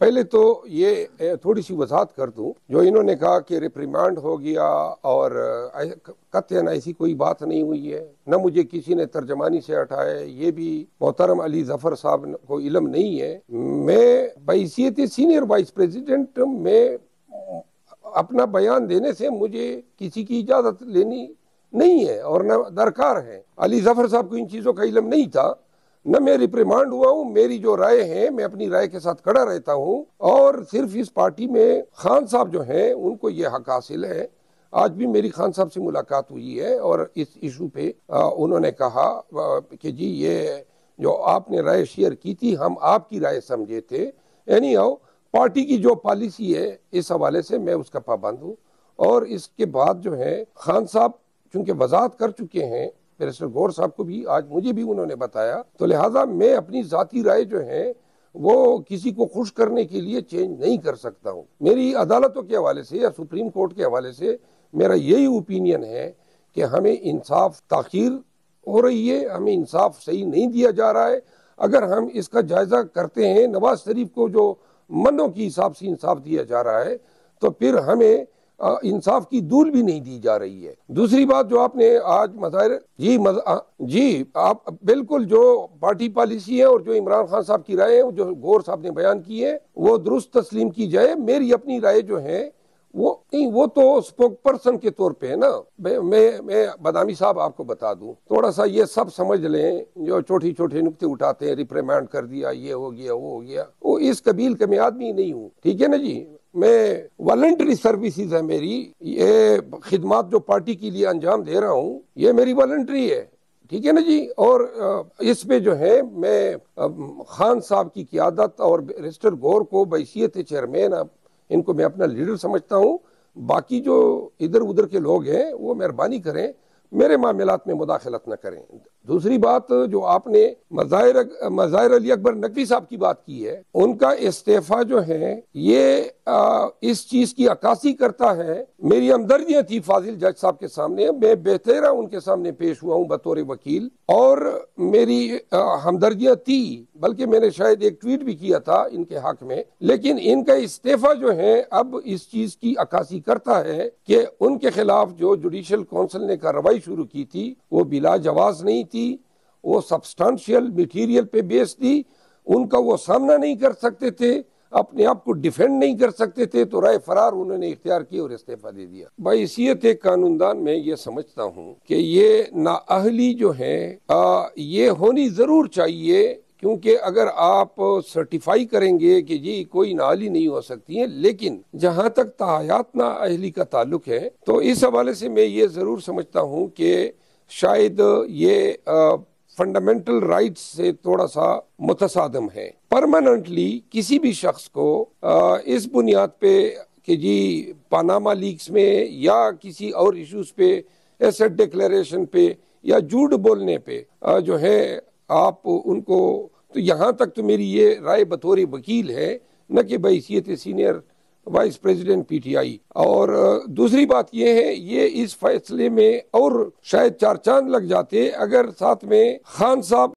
पहले तो ये थोड़ी सी वजाहत कर दूँ, जो इन्होंने कहा कि रिप्रिमांड हो गया और कथन ऐसी कोई बात नहीं हुई है, न मुझे किसी ने तर्जमानी से हटाया ये भी मोहतरम अली ज़फ़र साहब को इलम नहीं है। मैं बैसीत सीनियर वाइस प्रेसिडेंट में अपना बयान देने से मुझे किसी की इजाज़त लेनी नहीं है और न दरकार है। अली ज़फ़र साहब को इन चीज़ों का इलम नहीं था न मैं रिप्रिमांड हुआ हूँ, मेरी जो राय है, मैं अपनी राय के साथ खड़ा रहता हूँ और सिर्फ़ इस पार्टी में खान साहब जो हैं, उनको ये हक हासिल है। आज भी मेरी खान साहब से मुलाकात हुई है और इस इशू पे उन्होंने कहा कि जी, ये जो आपने राय शेयर की थी, हम आपकी राय समझे थे। यानी आओ पार्टी की जो पॉलिसी है, इस हवाले से मैं उसका पाबंद हूँ। और इसके बाद जो है, खान साहब चूँकि वजात कर चुके हैं बैरिस्टर गौर साहब को भी, आज मुझे भी उन्होंने बताया। तो लिहाजा मैं अपनी जाती राय जो है, वो किसी को खुश करने के लिए चेंज नहीं कर सकता हूँ। मेरी अदालतों के हवाले से या सुप्रीम कोर्ट के हवाले से मेरा यही ओपिनियन है कि हमें इंसाफ ताखिर हो रही है, हमें इंसाफ सही नहीं दिया जा रहा है। अगर हम इसका जायजा करते हैं, नवाज़ शरीफ को जो मनों के हिसाब से इंसाफ दिया जा रहा है तो फिर हमें इंसाफ की दूल भी नहीं दी जा रही है। दूसरी बात जो आपने आज मजाहिर जी मज, जी आप बिल्कुल जो पार्टी पॉलिसी है और जो इमरान खान साहब की राय है जो गौर साहब ने बयान की है वो दुरुस्त तस्लीम की जाए। मेरी अपनी राय जो है वो नहीं वो तो स्पोक पर्सन के तौर पे है ना। मैं मैं बदामी साहब आपको बता दूँ थोड़ा सा ये सब समझ लें जो छोटी छोटे नुकते उठाते हैं रिप्रेमेंट कर दिया ये हो गया वो हो गया। वो इस कबील का मैं आदमी नहीं हूँ ठीक है ना जी? मैं वॉलंटरी सर्विसेज़ है मेरी। ये खिदमत जो पार्टी के लिए अंजाम दे रहा हूँ, ये मेरी वॉलंटरी है। ठीक है ना जी? और इस पे जो है, मैं खान साहब की क्यादत और रजिस्टर गौर को बैसीत चेयरमैन इनको मैं अपना लीडर समझता हूँ। बाकी जो इधर उधर के लोग हैं, वो मेहरबानी करें। मेरे मामलात में मुदाखलत न करें। दूसरी बात जो आपने मजाहिर मजाहिर अली अकबर नकवी साहब की बात की है उनका इस्तीफा जो है ये आ, इस चीज़ की अक्सी करता है मेरी हमदर्दियाँ थी फाजिल जज साहब के सामने मैं बेहतरा उनके सामने पेश हुआ हूँ बतौर वकील और मेरी हमदर्दियाँ थी बल्कि मैंने शायद एक ट्वीट भी किया था इनके हक में लेकिन इनका इस्तीफा जो है अब इस चीज़ की अक्सी करता है कि उनके खिलाफ जो जुडिशल काउंसिल ने कार्रवाई शुरू की थी वो बिला जवाज नहीं थी वो सब्सटेंशियल मटेरियल पे बेस थी उनका वो सामना नहीं कर सकते थे अपने आप को डिफेंड नहीं कर सकते थे तो राय फरार उन्होंने इख्तियार किया और इस्तीफा दे दिया। बैसीत कानूनदान में ये समझता हूँ कि ये नाअहली जो है आ, ये होनी ज़रूर चाहिए क्योंकि अगर आप सर्टिफाई करेंगे कि जी कोई नाली नहीं हो सकती है लेकिन जहाँ तक तायात ना अहली का ताल्लुक है तो इस हवाले से मैं ये ज़रूर समझता हूँ कि शायद ये फंडामेंटल राइट्स से थोड़ा सा मुतसादम है। परमानेंटली किसी भी शख्स को आ, इस बुनियाद पे कि जी पानामा लीक्स में या किसी और इश्यूज़ पे एसेट डिक्लेरेशन पे या झूठ बोलने पे जो है आप उनको तो यहाँ तक तो मेरी ये राय बतौर वकील है, न कि बहसीत सीनियर वाइस प्रेसिडेंट पीटीआई। और दूसरी बात ये है, ये इस फैसले में और शायद चार चाँद लग जाते अगर साथ में खान साहब